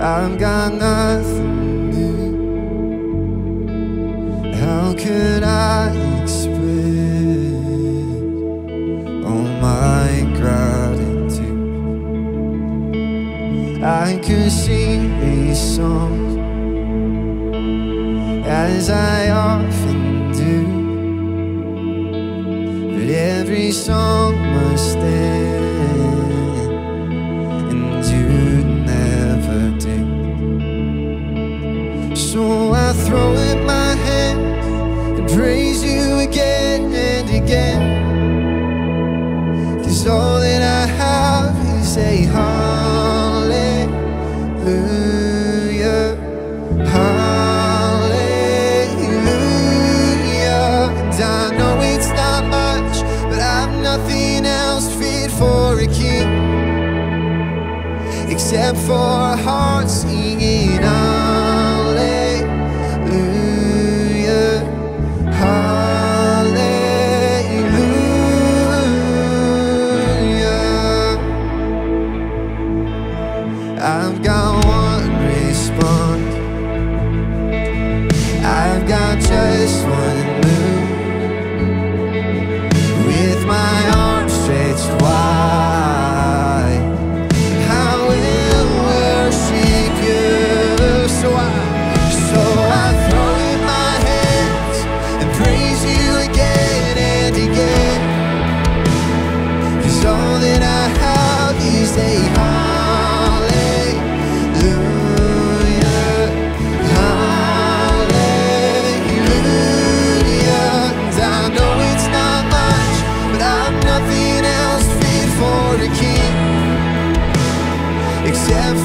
I've got nothing new. How could I express all my gratitude? I could sing these songs as I often do. But every song throw in my hands and praise you again and again. Cause all that I have is a hallelujah. Hallelujah. And I know it's not much, but I've nothing else fit for a king except for a heart singing I've got one response. I've got just one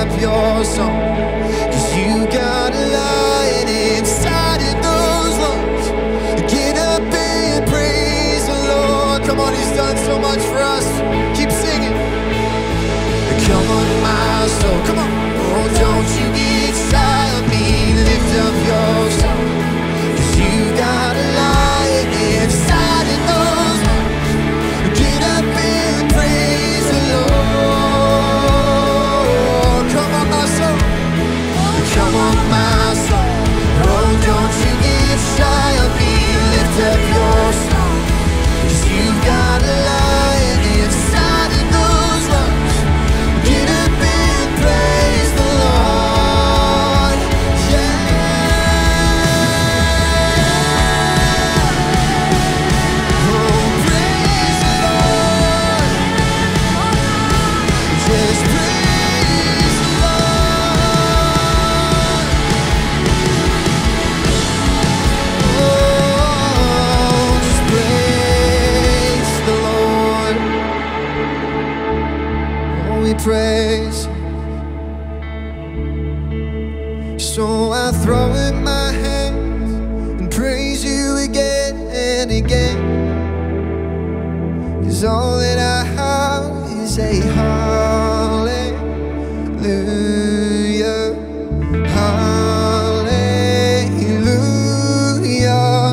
Up your song. Cause you got a lion inside of those lungs. Get up and praise the Lord. Come on, He's done so much for us. Keep singing. Come on, my soul. Come on. Oh, don't you get shy on me. Lift up your song. Cause you got a lion So I throw in my hands and praise you again and again. Cause all that I have is a hallelujah, hallelujah.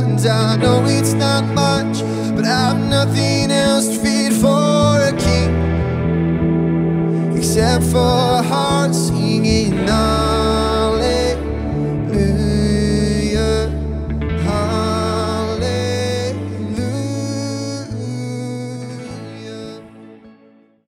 And I know it's not much, but I've nothing else fit for a king except for a heart singing.